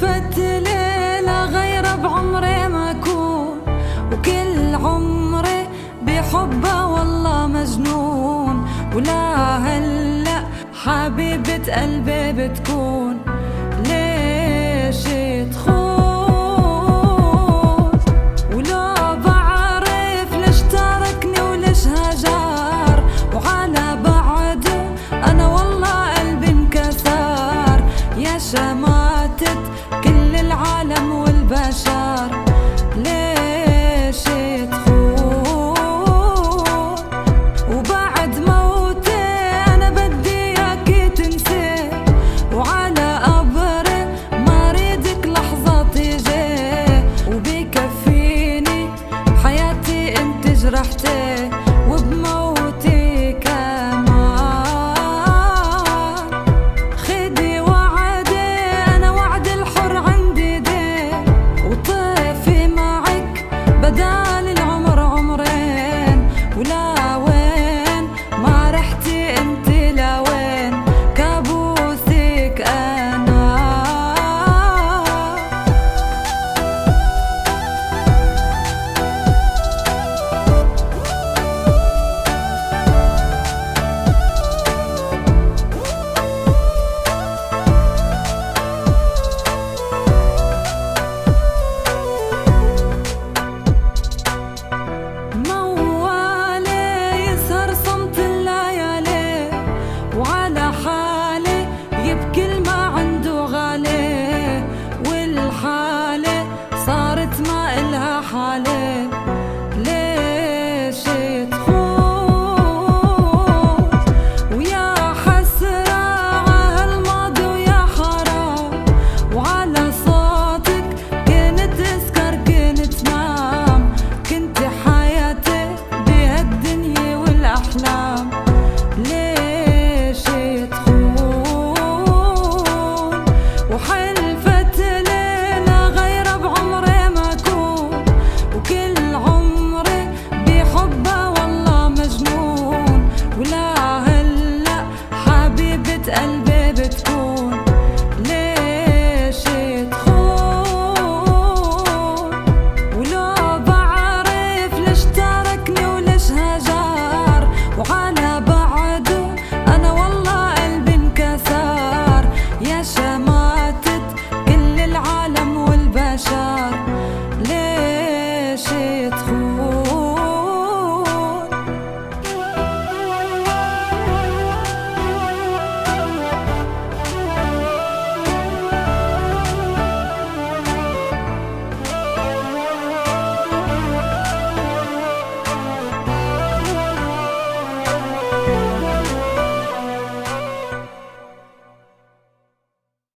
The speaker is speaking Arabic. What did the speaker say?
فت ليلة غيره بعمري ما أكون وكل عمري بحبه والله مجنون. ولا هلأ حبيبة قلبي بتكون.